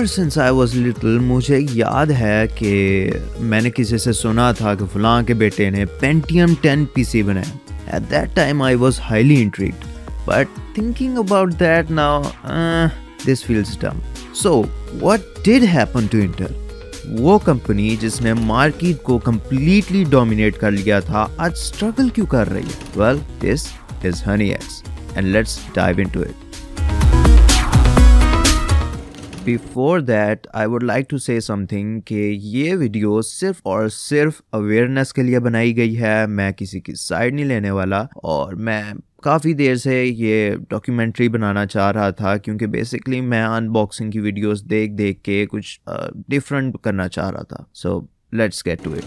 Ever since I was little मुझे याद है कि मैंने किसी से सुना था कि फलां के बेटे ने पेंटियम टेन पी सी बनाया। At that time I was highly intrigued but thinking about that now this feels dumb so what did happen to Intel वो कंपनी जिसने मार्केट को कंप्लीटली डोमिनेट कर लिया था, आज स्ट्रगल क्यों कर रही है? Well this is Honey X and let's dive into it before that I would like to say something कि ये वीडियो सिर्फ़ और सिर्फ़ अवेयरनेस के लिए बनाई गई है। मैं किसी की साइड नहीं लेने वाला, और मैं काफ़ी देर से ये डॉक्यूमेंट्री बनाना चाह रहा था, क्योंकि बेसिकली मैं अनबॉक्सिंग की वीडियोस देख देख के कुछ डिफरेंट करना चाह रहा था। So let's get to it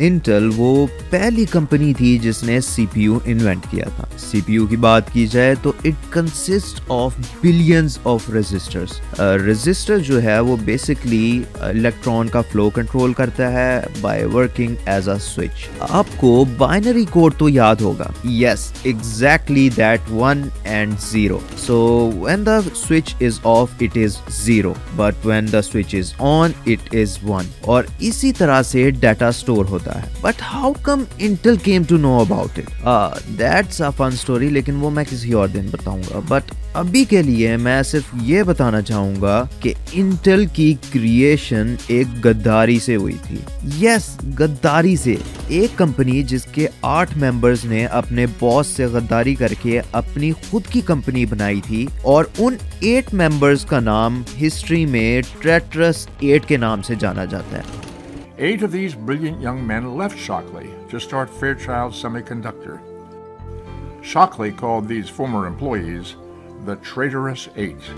Intel वो पहली कंपनी थी जिसने सीपीयू इन्वेंट किया था। सीपीयू की बात की जाए तो it consist of billions of resistors resistor जो है वो बेसिकली इलेक्ट्रॉन का फ्लो कंट्रोल करता है by working as a switch आपको बाइनरी कोड तो याद होगा। Yes exactly that one and zero so when the switch is off it is zero but when the switch is on it is one और इसी तरह से data store होता होता है। But how come Intel came to know about it that's a fun story लेकिन वो मैं किसी और दिन बताऊँगा। बट अभी के लिए मैं सिर्फ़ ये बताना चाहूँगा कि इंटेल की क्रिएशन एक गद्दारी से हुई थी। यस yes, गद्दारी से। एक कंपनी जिसके आठ मेंबर्स ने अपने बॉस से गद्दारी करके अपनी खुद की कंपनी बनाई थी और उन एट मेंबर्स का नाम हिस्ट्री में ट्रेट्रस एट के नाम से जाना जाता है। Eight of these brilliant young men left Shockley to start Fairchild Semiconductor. Shockley called these former employees the Traitorous Eight.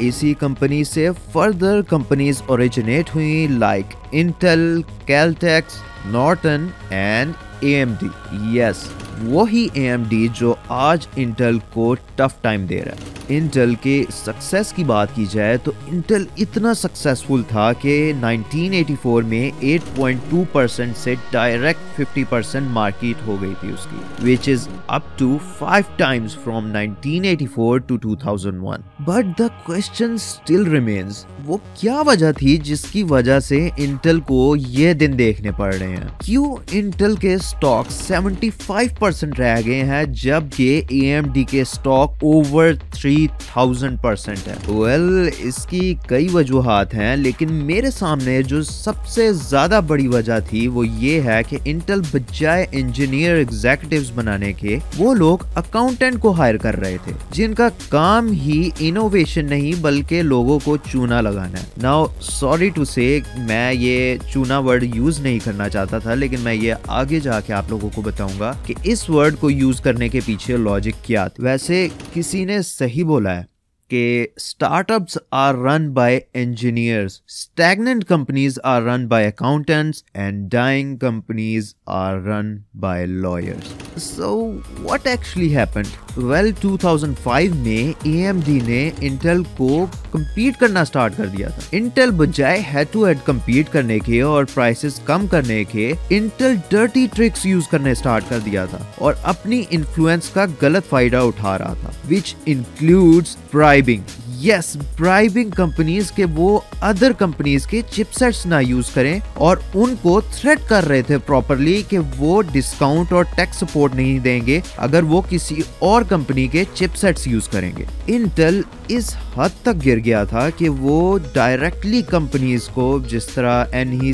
इसी कंपनी से फर्दर कंपनीज ओरिजिनेट हुई like Intel Caltex Norton and AMD yes वही AMD जो आज Intel को tough time दे रहा है। Intel के सक्सेस की बात की जाए तो इंटेल इतना सक्सेसफुल था कि 1984 में 8.2 परसेंट से डायरेक्ट 50 परसेंट मार्केट हो गई थी उसकी which is up to five times from 1984 to 2001 but the question still remains वो क्या वजह थी जिसकी वजह से इंटेल को ये दिन देखने पड़ रहे हैं? क्यों इंटेल के स्टॉक 75 परसेंट रह गए हैं जबकि ए एम डी के स्टॉक ओवर 3000 परसेंट है। वेल well, इसकी कई वजूहत हैं लेकिन मेरे सामने जो सबसे ज़्यादा बड़ी वजह थी वो ये है कि इंटेल बजाय इंजीनियर एग्जीक्यूटिव्स बनाने के वो लोग अकाउंटेंट को हायर कर रहे थे जिनका काम ही इनोवेशन नहीं बल्कि लोगों को चूना लगाना है। नाउ सॉरी टू से मैं ये चूना वर्ड यूज़ नहीं करना चाहता था लेकिन मैं ये आगे जाके आप लोगों को बताऊँगा कि इस वर्ड को यूज़ करने के पीछे लॉजिक क्या वैसे किसी ने सही बोला है। कि startups are run by engineers stagnant companies are run by accountants and dying companies are run by lawyers so what actually happened well 2005 में एएमडी ने इंटेल को कम्पीट करना स्टार्ट कर दिया था। इंटेल बजाय हेड टू हेड कम्पीट करने के और प्राइसेस कम करने के इंटेल डर्टी ट्रिक्स यूज़ करने स्टार्ट कर दिया था और अपनी इन्फ्लुएंस का गलत फ़ायदा उठा रहा था which includes price bribing yes bribing companies के वो अदर कंपनीज़ के चिपसेट्स ना यूज़ करें और उनको थ्रेट कर रहे थे प्रॉपरली कि वो डिस्काउंट और टैक्स सपोर्ट नहीं देंगे अगर वो किसी और कंपनी के चिपसेट्स यूज़ करेंगे। इंटेल इस हद तक गिर गया था कि वो डायरेक्टली कंपनीज़ को जिस तरह एन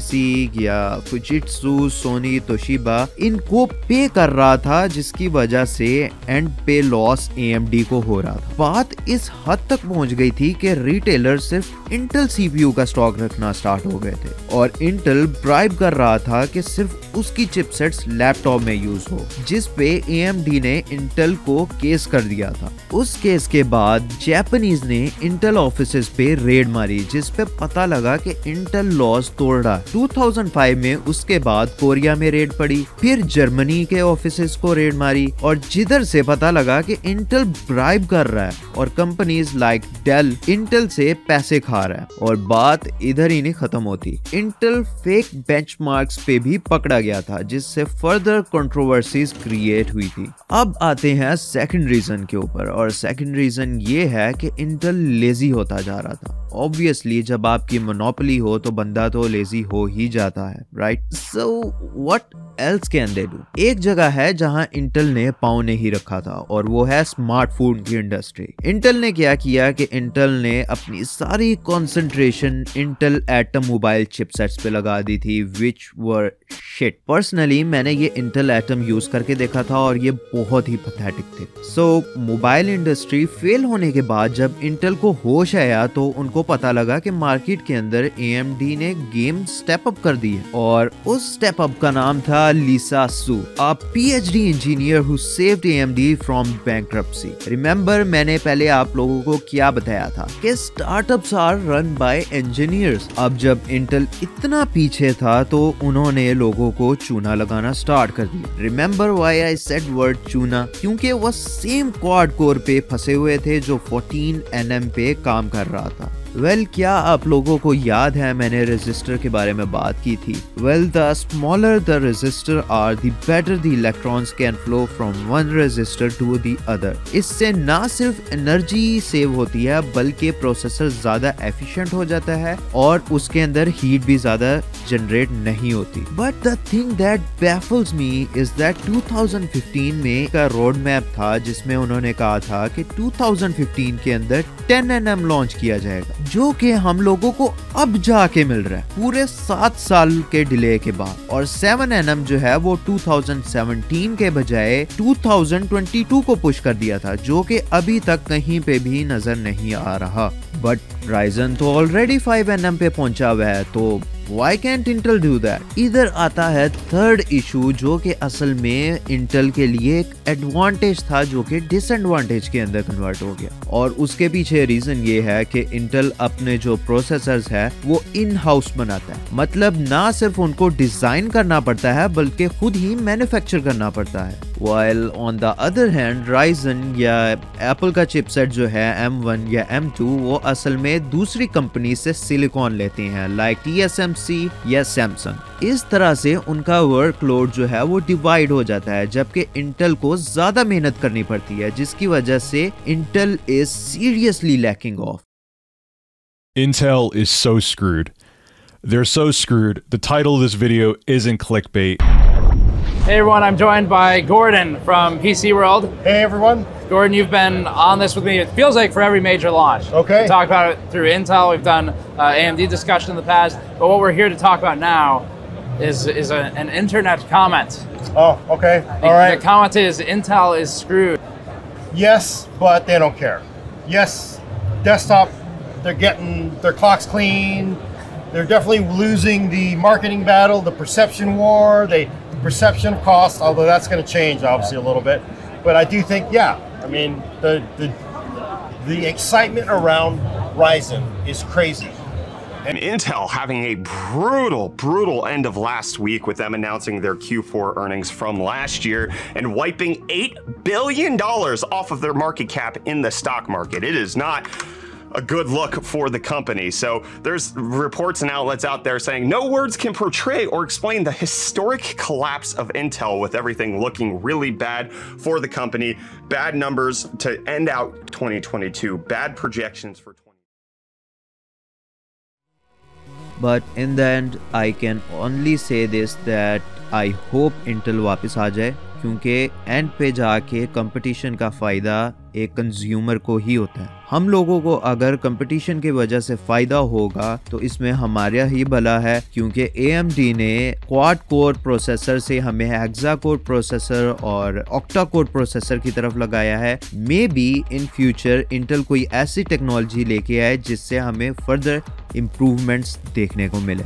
या फुजिट्सू सोनी तोशिबा इनको पे कर रहा था जिसकी वजह से एंड पे लॉस ए को हो रहा था। बात इस हद तक पहुँच गई थी कि रिटेलर सिर्फ़ इंटेल सीपीयू का स्टॉक रखना स्टार्ट हो गए थे। और इंटेल ब्राइब कर रहा था कि सिर्फ़ उसकी चिपसेट्स लैपटॉप में यूज़ हो, जिस पे एएमडी ने इंटेल को केस कर दिया था। उस केस के बाद जापानीज ने इंटेल ऑफ़िस पे रेड मारी, जिस पे पता लगा कि इंटेल लॉस तोड़ रहा 2005 में उसके बाद कोरिया में रेड पड़ी, फिर जर्मनी के ऑफ़िस को रेड मारी, और जिधर से पता लगा कि इंटेल ब्राइब कर रहा है, और कंपनीज़ लाइक डेल इंटेल से पैसे खा रहा है और बात इधर ही नहीं खत्म होती। इंटेल फेक बेंचमार्क्स पे भी पकड़ा गया था, जिससे फर्दर कंट्रोवर्सीज क्रिएट हुई थी। अब आते हैं सेकंड रीजन के ऊपर और सेकंड रीजन ये है कि इंटेल लेजी होता जा रहा था। ऑब्वियसली जब आपकी मोनोपली हो तो बंदा तो लेजी हो ही जाता है right so what else can they do एक जगह है जहाँ इंटेल ने पाँव नहीं रखा था और वो है स्मार्टफ़ोन की इंडस्ट्री इंटेल ने क्या किया कि इंटेल ने अपनी सारी concentration Intel Atom mobile chipsets पे लगा दी थी विच वर शिट पर्सनली मैंने ये इंटेल एटम यूज़ करके देखा था और ये बहुत ही पथेटिक थे। सो मोबाइल इंडस्ट्री फेल होने के बाद जब इंटेल को होश आया तो उनको पता लगा कि मार्केट के अंदर ए ने गेम स्टेप अप कर दी है। और उस स्टेप अप का नाम था Lisa Su, a PhD engineer who saved AMD from bankruptcy. Remember मैंने पहले आप लोगों को क्या बताया था कि startups are run by engineers अब जब इंटेल इतना पीछे था तो उन्होंने लोगों को चूना लगाना स्टार्ट कर दिया। Remember why I said word चूना? क्योंकि वो सेम क्वाड कोर पे फंसे हुए थे जो 14 एनएम पे काम कर रहा था। वेल well, क्या आप लोगों को याद है मैंने रजिस्टर के बारे में बात की थी? Well the smaller the register are the better the electrons can flow from one register to the other इससे ना सिर्फ़ एनर्जी सेव होती है बल्कि प्रोसेसर ज़्यादा एफिशिएंट हो जाता है और उसके अंदर हीट भी ज़्यादा जनरेट नहीं होती। But the thing that baffles me is that 2015 में का रोड मैप था जिसमें उन्होंने कहा था कि 2015 के अंदर 10 एनएम लॉन्च किया जाएगा। जो कि हम लोगों को अब जाके मिल रहा है। पूरे सात साल के डिले के बाद। और सेवन एन जो है वो 2017 के बजाय 2022 को पुश कर दिया था, जो कि अभी तक कहीं पे भी नज़र नहीं आ रहा। बट राइजन तो ऑलरेडी फाइव एन पे पहुँचा हुआ है तो why can't Intel do that इधर आता है थर्ड इशू जो कि असल में इंटेल के लिए एक एडवांटेज था, जो कि डिसएडवांटेज के अंदर कन्वर्ट हो गया। और उसके पीछे रीजन ये है कि इंटेल अपने जो प्रोसेसर्स है, वो इन हाउस बनाता है। मतलब ना सिर्फ़ उनको डिज़ाइन करना पड़ता है, बल्कि खुद ही मैन्युफैक्चर करना पड़ता है। While on the other hand Ryzen या एप्पल का चिपसेट जो है M1 या M2 वो असल में दूसरी कंपनी से सिलिकॉन लेते हैं लाइक TSMC या सैमसंग इस तरह से उनका वर्कलोड जो है वो डिवाइड हो जाता है जबकि इंटेल को ज़्यादा मेहनत करनी पड़ती है जिसकी वजह से Intel is seriously lacking of Intel is so screwed. They're so screwed. The title of this video isn't clickbait. Hey everyone, I'm joined by Gordon from PC World. Hey everyone. Gordon, you've been on this with me. It feels like for every major launch. Okay. We talked about it through Intel. We've done uh, AMD discussion in the past, but what we're here to talk about now is is a, an internet comment. Oh, okay. The, All right. The comment is Intel is screwed. Yes, but they don't care. Yes, desktop, they're getting their clocks clean. They're definitely losing the marketing battle, the perception war. They perception of cost, although that's going to change obviously a little bit. But I do think, yeah, I mean, the the, the excitement around Ryzen is crazy. And Intel having a brutal, brutal end of last week with them announcing their Q4 earnings from last year and wiping $8 billion off of their market cap in the stock market. It is not a good look for the company. So there's reports and outlets out there saying no words can portray or explain the historic collapse of Intel with everything looking really bad for the company. Bad numbers to end out 2022, bad projections for 20. But in the end, I can only say this that I hope Intel वापस आ जाए क्योंकि and पे जाके competition का फ़ायदा एक consumer को ही होता है। हम लोगों को अगर कंपटीशन की वजह से फ़ायदा होगा तो इसमें हमारा ही भला है, क्योंकि ए ने क्वाड कोर प्रोसेसर से हमें हेक्सा कोर प्रोसेसर और ऑक्टा कोर प्रोसेसर की तरफ़ लगाया है। Maybe in future Intel कोई ऐसी टेक्नोलॉजी लेके आए, जिससे हमें फर्दर इम्प्रूवमेंट्स देखने को मिले।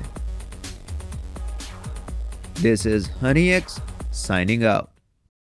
This is HoneyX signing out.